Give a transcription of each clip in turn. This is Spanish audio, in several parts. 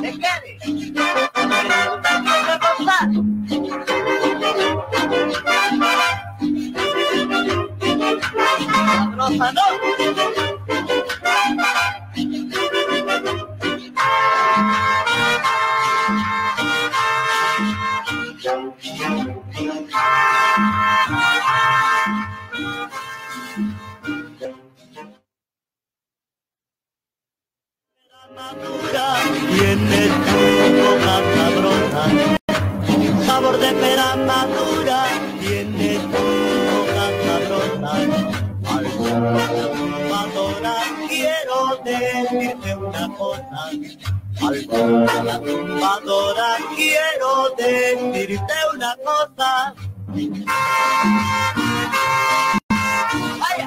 te quedes. Te. Sabrosa no. flor de pera madura, tiene tu boca sabrosa. Al quiero decirte una cosa. Al tumbadora quiero decirte una cosa. ¡Vaya!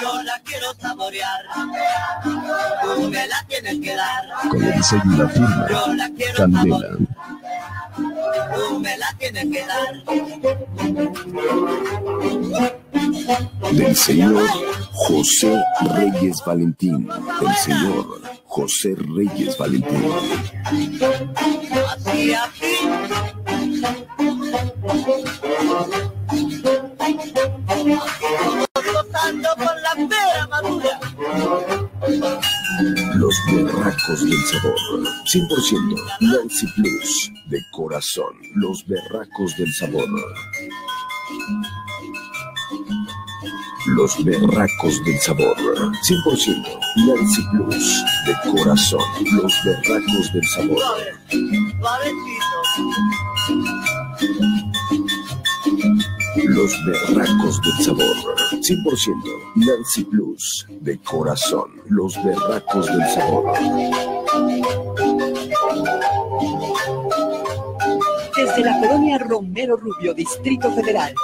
Yo la quiero saborear, tú me la tienes que dar. Con el sello la firma, Candela. Tú me la tienes que dar. Del señor José Reyes Valentín. Del señor José Reyes Valentín. Con la pera madura. Los berracos del sabor. 100% Nancy Plus. De corazón. Los berracos del sabor. Los berracos del sabor. 100% Nancy Plus. De corazón. Los berracos del sabor. Los berracos del sabor. 100% Nancy Plus. De corazón. Los berracos del sabor. Desde la colonia Romero Rubio, Distrito Federal.